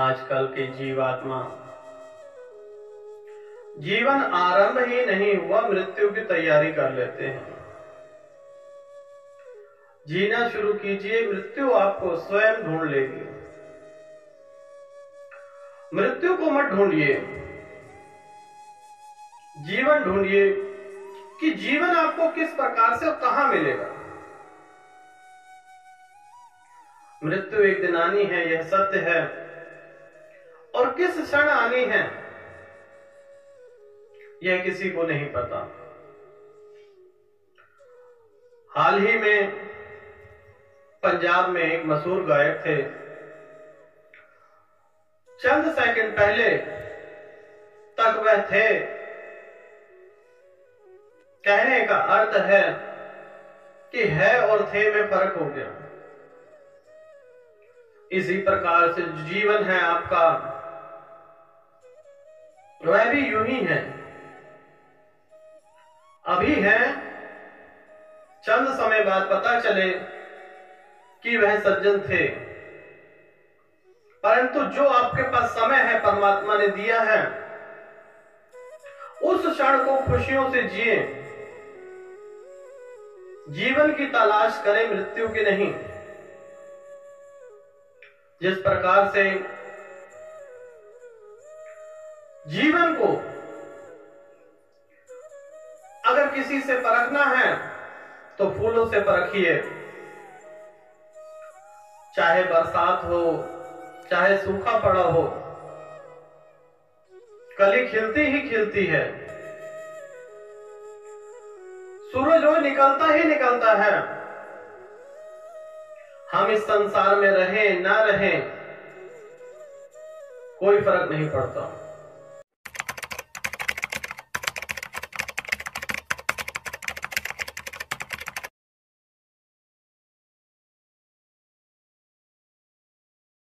आजकल के जीवात्मा। जीवन आरंभ ही नहीं हुआ, मृत्यु की तैयारी कर लेते हैं। जीना शुरू कीजिए, मृत्यु आपको स्वयं ढूंढ लेगी। मृत्यु को मत ढूंढिए। जीवन ढूंढिए कि जीवन आपको किस प्रकार से और कहाँ मिलेगा। मृत्यु एक दिन आनी है, यह सत्य है। किस क्षण आनी है? यह किसी को नहीं पता। हाल ही में पंजाब में एक मशहूर गायक थे। चंद सेकंड पहले तक वह थे। कहने का अर्थ है कि है और थे में फ़र्क हो गया। इसी प्रकार से जीवन है आपका वह भी यूँ ही है। अभी है, चंद समय बाद पता चले कि वह सज्जन थे। परंतु जो आपके पास समय है, परमात्मा ने दिया है, उस क्षण को खुशियों से जिए। जीवन की तलाश करें मृत्यु की नहीं। जिस प्रकार से जीवन को अगर किसी से परखना है तो फूलों से परखिए। चाहे बरसात हो, चाहे सूखा पड़ा हो, कली खिलती ही खिलती है। सूरज रोज निकलता ही निकलता है। हम इस संसार में रहें, ना रहें, कोई फ़र्क नहीं पड़ता।